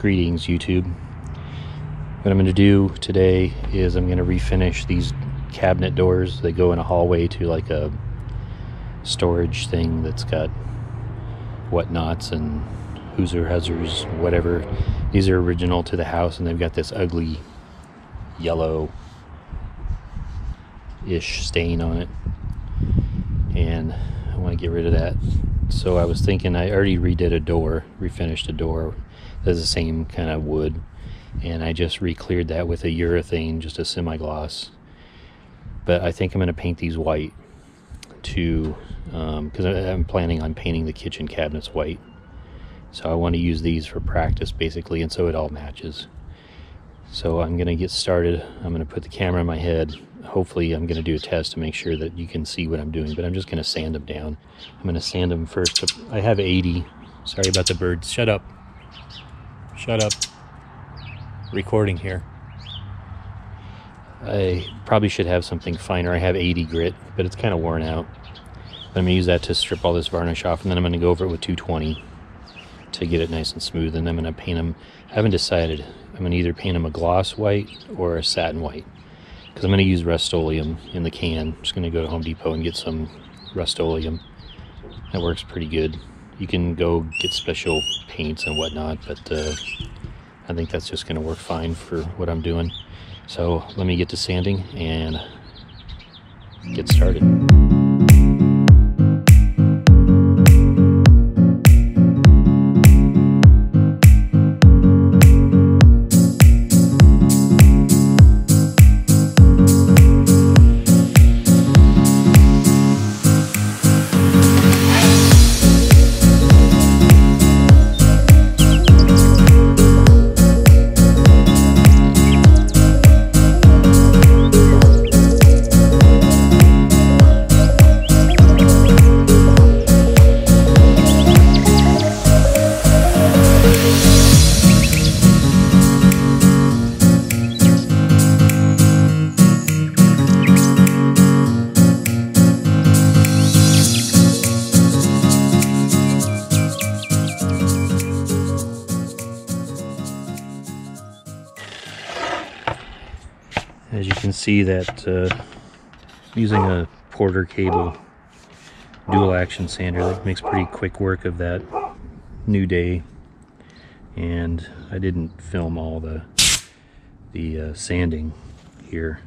Greetings YouTube. What I'm going to do today is I'm going to refinish these cabinet doors. They go in a hallway to like a storage thing that's got whatnots and Hooser Huzzers, whatever. These are original to the house and they've got this ugly yellow ish stain on it. And I want to get rid of that. So I was thinking I already redid a door, refinished a door that's the same kind of wood. And I just re-cleared that with a urethane just a semi-gloss. But I think I'm going to paint these white to because um, I'm planning on painting the kitchen cabinets white. So I want to use these for practice basically and so it all matches. So I'm going to get started. I'm going to put the camera in my head. Hopefully I'm going to do a test to make sure that you can see what I'm doing but I'm just going to sand them down. I'm going to sand them first. I have 80 sorry about the birds. Shut up Shut up. Recording here. I probably should have something finer. I have 80 grit, but it's kind of worn out. But I'm going to use that to strip all this varnish off, and then I'm going to go over it with 220 to get it nice and smooth. And I'm going to paint them. I haven't decided. I'm going to either paint them a gloss white or a satin white. Because I'm going to use Rust-Oleum in the can. I'm just going to go to Home Depot and get some Rust-Oleum. That works pretty good you can go get special paints and whatnot, but uh, I think that's just going to work fine for what I'm doing. So let me get to sanding and get started. As you can see that uh, using a Porter cable dual action sander that makes pretty quick work of that new day. And I didn't film all the the uh, sanding here.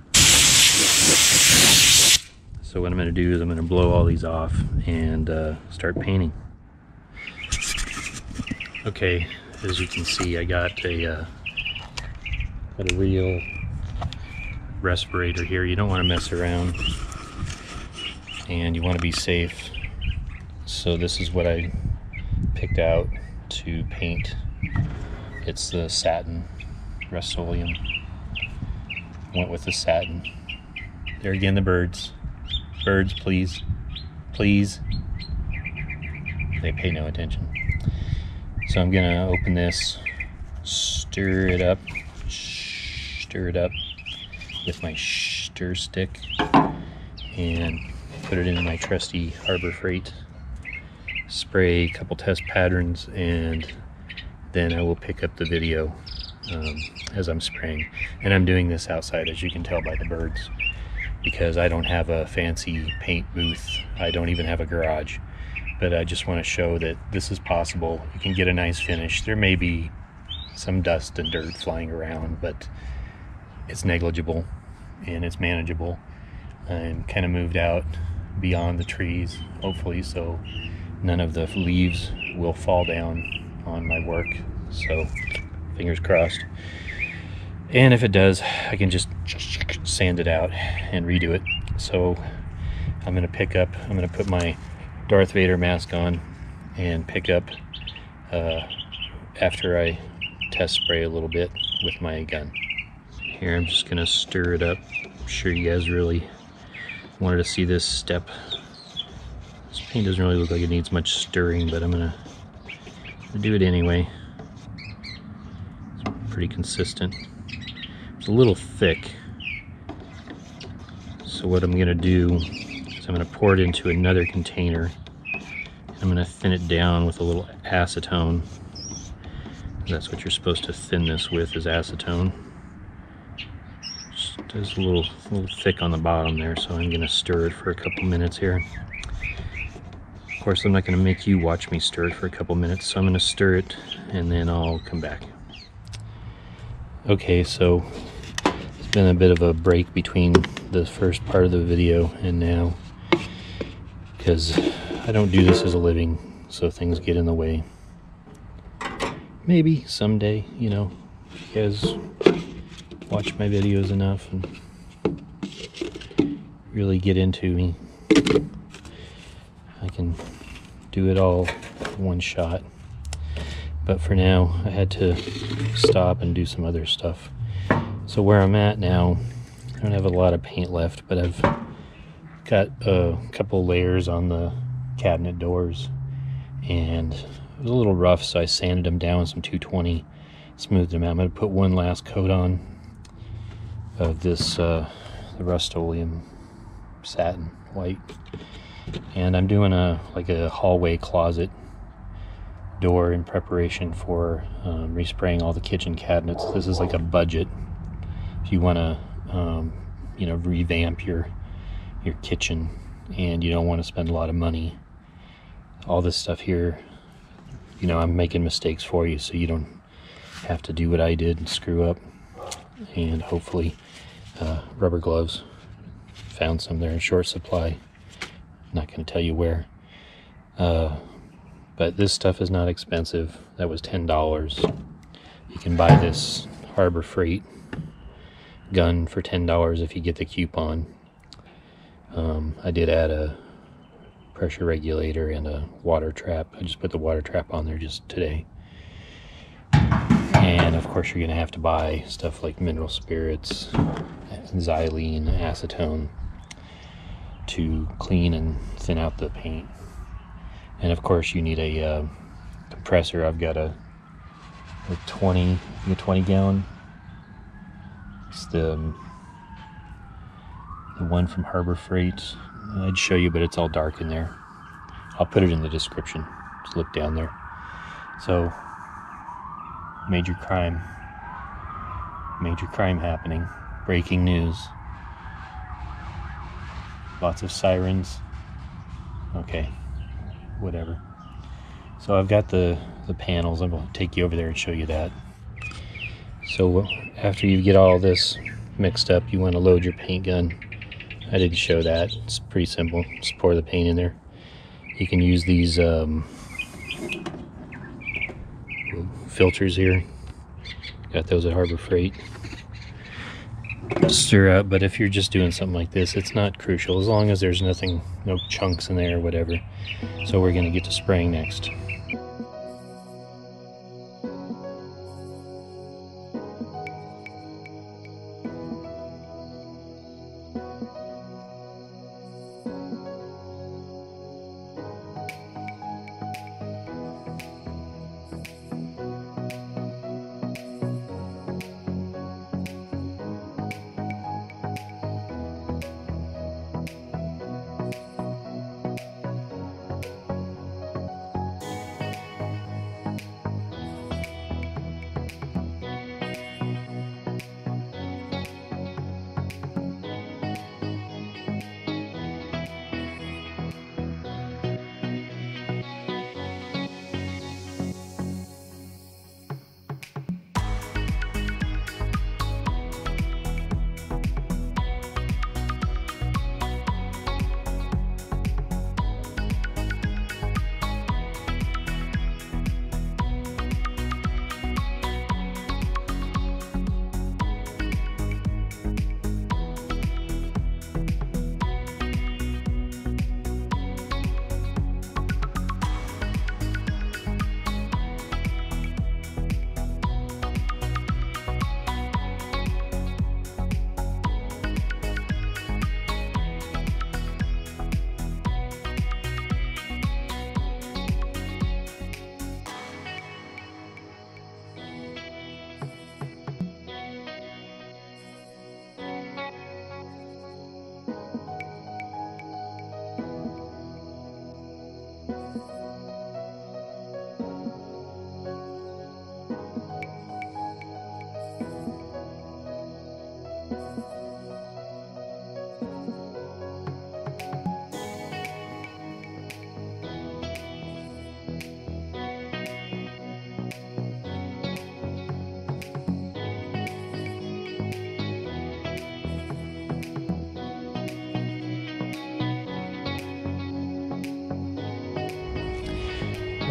So what I'm going to do is I'm going to blow all these off and uh, start painting. Okay as you can see I got a uh, got a real respirator here. You don't want to mess around and you want to be safe. So this is what I picked out to paint. It's the satin Rust-Oleum. Went with the satin. There again, the birds. Birds, please. Please. They pay no attention. So I'm gonna open this, stir it up, stir it up, with my stir stick and put it in my trusty Harbor Freight. Spray a couple test patterns and then I will pick up the video um, as I'm spraying. And I'm doing this outside as you can tell by the birds because I don't have a fancy paint booth. I don't even have a garage. But I just want to show that this is possible. You can get a nice finish. There may be some dust and dirt flying around, but it's negligible and it's manageable and kind of moved out beyond the trees hopefully so none of the leaves will fall down on my work. So fingers crossed. And if it does I can just sand it out and redo it. So I'm gonna pick up I'm gonna put my Darth Vader mask on and pick up uh, after I test spray a little bit with my gun here, I'm just gonna stir it up. I'm sure you guys really wanted to see this step. This paint doesn't really look like it needs much stirring, but I'm gonna do it anyway. It's pretty consistent. It's a little thick. So what I'm gonna do is I'm gonna pour it into another container. I'm gonna thin it down with a little acetone. That's what you're supposed to thin this with is acetone. Is a little, a little thick on the bottom there, so I'm gonna stir it for a couple minutes here. Of course, I'm not gonna make you watch me stir it for a couple minutes, so I'm gonna stir it and then I'll come back. Okay, so it's been a bit of a break between the first part of the video and now because I don't do this as a living, so things get in the way maybe someday, you know, guys watch my videos enough and really get into me. I can do it all one shot. But for now, I had to stop and do some other stuff. So where I'm at now, I don't have a lot of paint left, but I've got a couple layers on the cabinet doors and it was a little rough, so I sanded them down with some 220, smoothed them out. I'm going to put one last coat on of this, uh, the Rust-Oleum satin white. And I'm doing a like a hallway closet door in preparation for um, respraying all the kitchen cabinets. This is like a budget if you want to, um, you know, revamp your your kitchen and you don't want to spend a lot of money. All this stuff here you know, I'm making mistakes for you so you don't have to do what I did and screw up. And hopefully, uh, rubber gloves. Found some there in short supply. Not going to tell you where. Uh, but this stuff is not expensive. That was $10. You can buy this Harbor Freight gun for $10 if you get the coupon. Um, I did add a pressure regulator and a water trap. I just put the water trap on there just today. And of course, you're going to have to buy stuff like mineral spirits, xylene, acetone to clean and thin out the paint. And of course, you need a uh, compressor. I've got a, a 20, a 20 gallon. It's the the one from Harbor Freight I'd show you, but it's all dark in there. I'll put it in the description. Just look down there. So, major crime. Major crime happening. Breaking news. Lots of sirens. Okay, whatever. So I've got the, the panels. I'm going to take you over there and show you that. So after you get all this mixed up, you want to load your paint gun I didn't show that. It's pretty simple. Just pour the paint in there. You can use these um, filters here. Got those at Harbor Freight. Stir up, but if you're just doing something like this, it's not crucial as long as there's nothing, no chunks in there or whatever. So we're going to get to spraying next.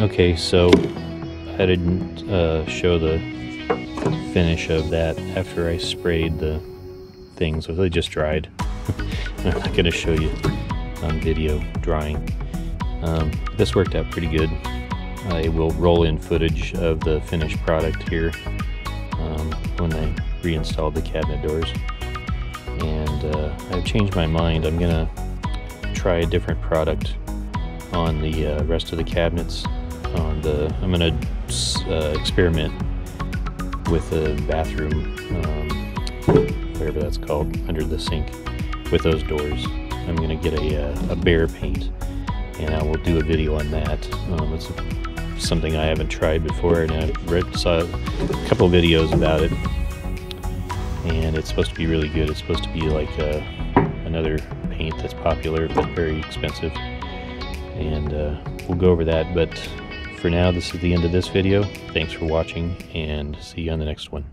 Okay, so I didn't uh, show the finish of that after I sprayed the things. They just dried. I'm not going to show you on video drying. Um, this worked out pretty good. I will roll in footage of the finished product here um, when I reinstalled the cabinet doors. And uh, I've changed my mind. I'm going to try a different product on the uh, rest of the cabinets. On the, I'm going to uh, experiment with the bathroom, um, whatever that's called, under the sink, with those doors. I'm going to get a, uh, a Behr paint, and I will do a video on that. Um, it's something I haven't tried before, and I read saw a couple videos about it, and it's supposed to be really good. It's supposed to be like uh, another paint that's popular but very expensive, and uh, we'll go over that. But for now, this is the end of this video. Thanks for watching, and see you on the next one.